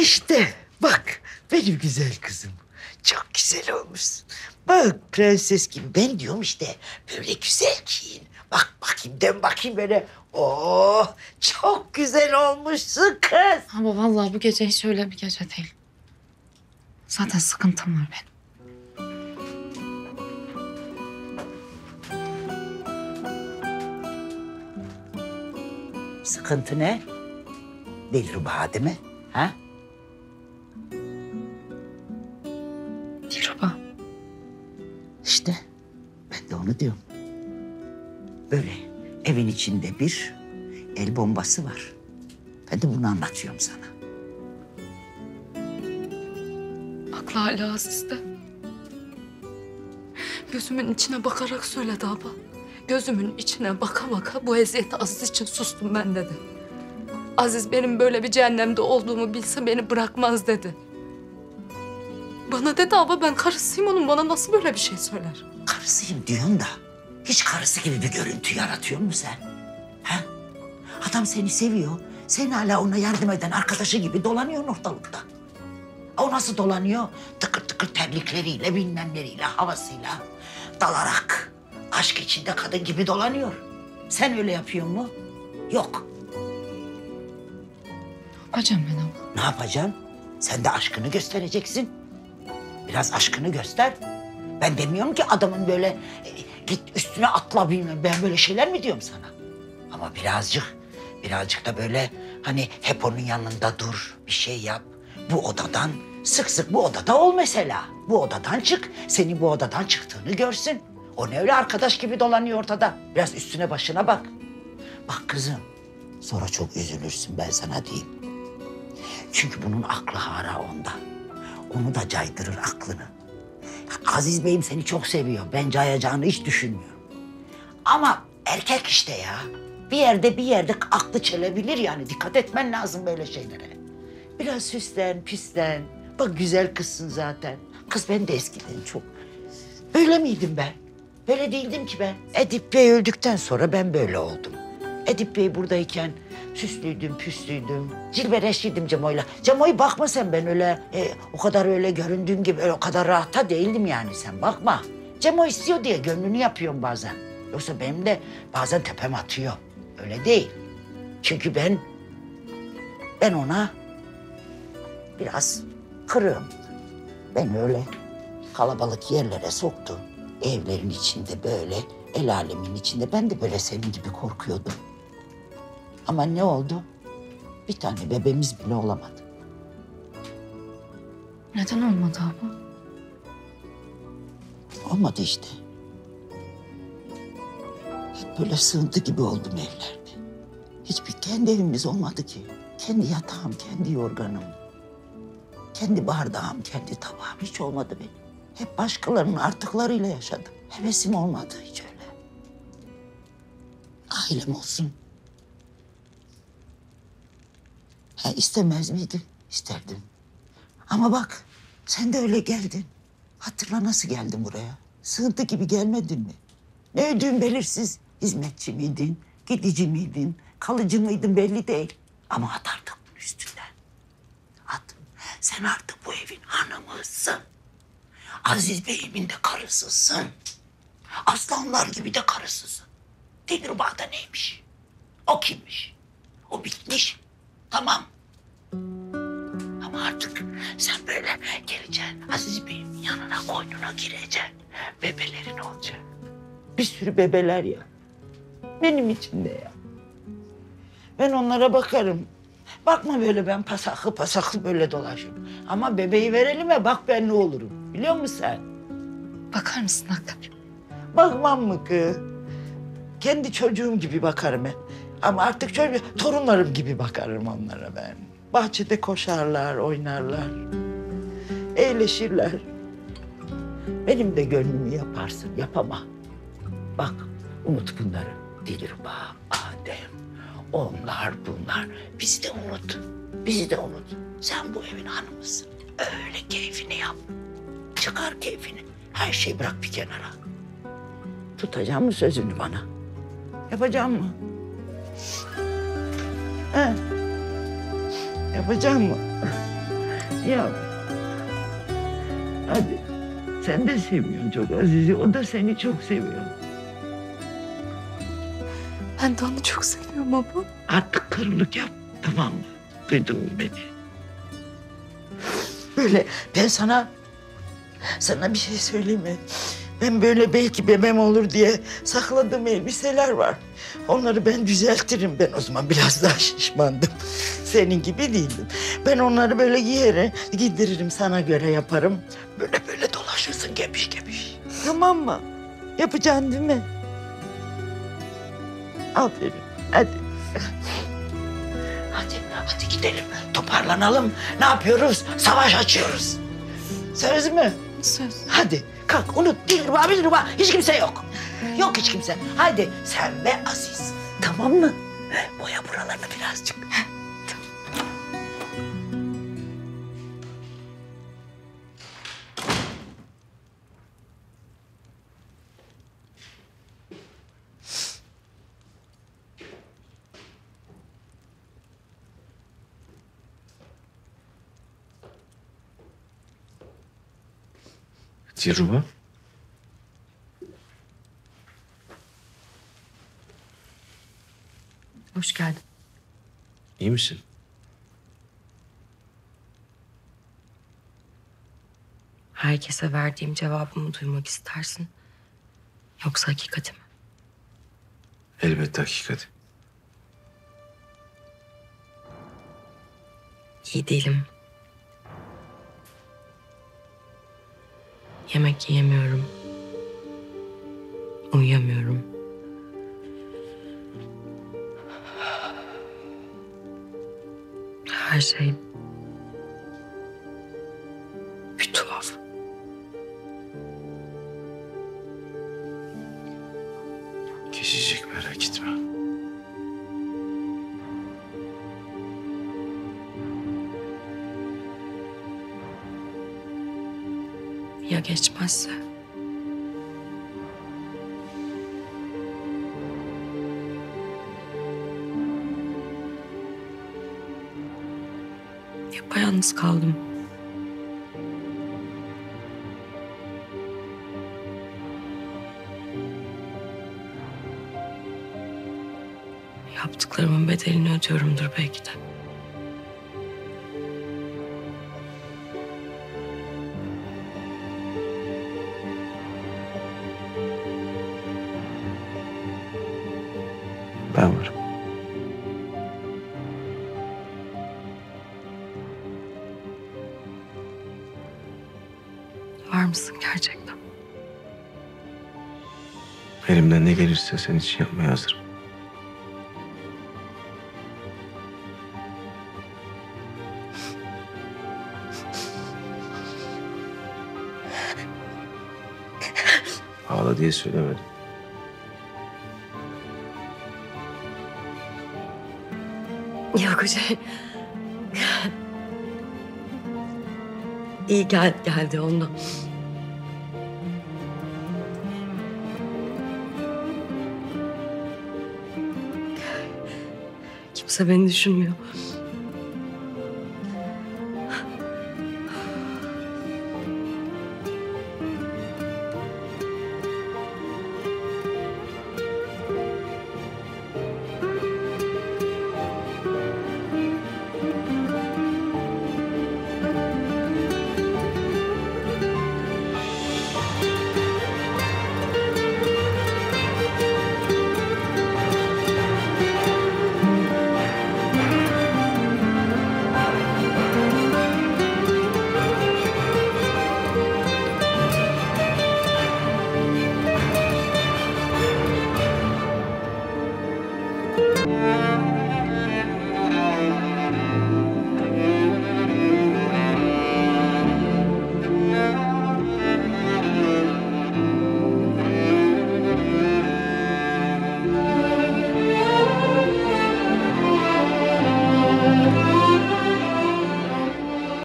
İşte bak benim güzel kızım. Çok güzel olmuşsun. Bak prenses gibi. Ben diyorum işte böyle güzel giyin. Bak bakayım dön bakayım böyle. Oh çok güzel olmuşsun kız. Ama vallahi bu gece hiç öyle bir gece değil. Zaten sıkıntım var benim. Sıkıntı ne? Dilruba değil mi? Ha? İşte ben de onu diyorum. Böyle evin içinde bir el bombası var. Ben de bunu anlatıyorum sana. Aklı hala Aziz'de. Gözümün içine bakarak söyledi abla. Gözümün içine baka baka bu eziyeti Aziz için sustum ben dedi. Aziz benim böyle bir cehennemde olduğumu bilse beni bırakmaz dedi. Bana dedi abla ben karısıyım onun bana nasıl böyle bir şey söyler? Karısıyım diyorsun da hiç karısı gibi bir görüntü yaratıyor mu sen? Ha? Adam seni seviyor. Sen hala ona yardım eden arkadaşı gibi dolanıyorsun ortalıkta. O nasıl dolanıyor? Tıkır tıkır terlikleriyle, bilmemleriyle, havasıyla dalarak aşk içinde kadın gibi dolanıyor. Sen öyle yapıyor mu? Yok. Yapacağım ben abla. Ne yapacaksın? Sen de aşkını göstereceksin. Biraz aşkını göster. Ben demiyorum ki adamın böyle e, git üstüne atla bilmem. Ben böyle şeyler mi diyorum sana? Ama birazcık, birazcık da böyle hani hep onun yanında dur, bir şey yap. Bu odadan sık sık bu odada ol mesela. Bu odadan çık, senin bu odadan çıktığını görsün. O ne öyle arkadaş gibi dolanıyor ortada. Biraz üstüne başına bak. Bak kızım, sonra çok üzülürsün ben sana diyeyim. Çünkü bunun aklı hara onda. Onu da caydırır aklını. Aziz Bey'im seni çok seviyor. Ben cayacağını hiç düşünmüyorum. Ama erkek işte ya. Bir yerde bir yerde aklı çelebilir yani. Dikkat etmen lazım böyle şeylere. Biraz süslen, pislen. Bak güzel kızsın zaten. Kız ben de eskiden çok... Böyle miydim ben? Böyle değildim ki ben. Edip Bey öldükten sonra ben böyle oldum. Edip Bey buradayken süslüydüm, püslüydüm. Cilvereşliydim Cemo'yla. Cemo'yu bakma sen ben öyle, e, o kadar öyle göründüğüm gibi öyle o kadar rahata değildim yani sen bakma. Cemo istiyor diye gönlünü yapıyorum bazen. Yoksa benim de bazen tepem atıyor. Öyle değil. Çünkü ben, ben ona biraz kırığım. Ben öyle kalabalık yerlere soktu. Evlerin içinde böyle, el alemin içinde. Ben de böyle senin gibi korkuyordum. Ama ne oldu? Bir tane bebeğimiz bile olamadı. Neden olmadı abla? Olmadı işte. Hep böyle sığıntı gibi oldum evlerde. Hiçbir kendi evimiz olmadı ki. Kendi yatağım, kendi yorganım. Kendi bardağım, kendi tabağım hiç olmadı benim. Hep başkalarının artıklarıyla yaşadım. Hevesim olmadı hiç öyle. Ailem olsun. Ha, istemez miydim? İsterdim. Ama bak sen de öyle geldin. Hatırla nasıl geldin buraya? Sığıntı gibi gelmedin mi? Ne ödüğün belirsiz. Hizmetçi miydin? Gidici miydin? Kalıcı mıydın belli değil. Ama at artık bunun üstünden. At. Sen artık bu evin hanımısın. Aziz Bey'imin de karısısın. Aslanlar gibi de karısısın. Dilruba'da neymiş? O kimmiş? O bitmiş. Tamam. Aziz Bey'in yanına koynuna gireceksin. Bebelerin olacak. Bir sürü bebeler ya. Benim içimde ya. Ben onlara bakarım. Bakma böyle ben pasaklı pasaklı böyle dolaşıyorum. Ama bebeği verelim ya bak ben ne olurum. Biliyor musun sen? Bakar mısın hakikaten? Bakmam mı kız? Kendi çocuğum gibi bakarım ben. Ama artık şöyle torunlarım gibi bakarım onlara ben. Bahçede koşarlar, oynarlar. Eğleşirler. Benim de gönlümü yaparsın, yapama. Bak, unut bunları. Dilruba, Adem, onlar bunlar. Bizi de unut. Bizi de unut. Sen bu evin hanımısın. Öyle keyfini yap. Çıkar keyfini. Her şeyi bırak bir kenara. Tutacağım mı sözünü bana? Yapacağım mı? He? Yapacağım mı? Ya. Hadi. Sen de seviyorsun çok Aziz'i. O da seni çok seviyor. Ben de onu çok seviyorum abla. Artık kırılık yap. Tamam mı? Duydun mu beni? Böyle ben sana sana bir şey söyleyeyim mi? Ben böyle belki bebem olur diye sakladığım elbiseler var. Onları ben düzeltirim. Ben o zaman biraz daha şişmandım. Senin gibi değildim. Ben onları böyle giyerim, giydiririm sana göre yaparım. Böyle böyle dolaşırsın gebiş gebiş. Tamam mı? Yapacaksın değil mi? Aferin. Hadi. Hadi, hadi gidelim. Toparlanalım. Ne yapıyoruz? Savaş açıyoruz. Söz mü? Söz. Hadi kalk unut. Dilruba bilruba hiç kimse yok. Yok hiç kimse. Hadi sen ve Aziz. Tamam mı? Boya buralarını birazcık. Dilruba. Hoş geldin. iyi misin? Herkese verdiğim cevabı mı duymak istersin? Yoksa hakikati mi? Elbette hakikat. İyi değilim. Yemek yiyemiyorum. Uyuyamıyorum. Her şey bir tuhaf. Geçecek merak etme. Ya geçmezse? Yapayalnız kaldım. Yaptıklarımın bedelini ödüyorumdur belki de. Var mısın gerçekten? Elimden ne gelirse senin için yapmaya hazırım. Ağla diye söylemedim. Yok şey... İyi gel, geldi ondan. Kimse beni düşünmüyor.